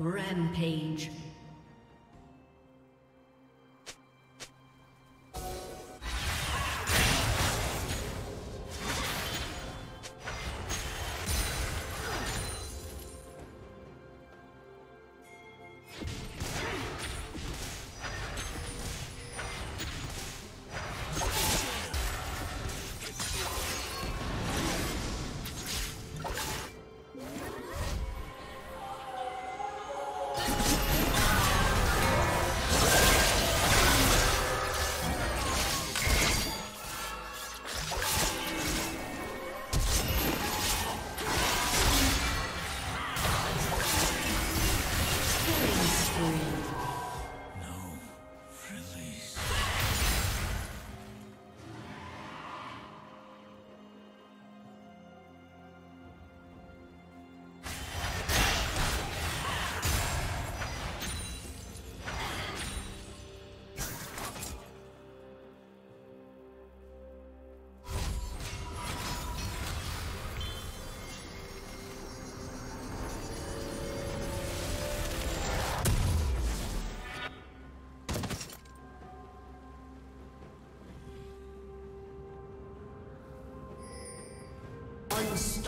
Rampage.